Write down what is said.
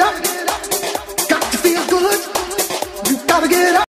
Got to feel good. You gotta get up.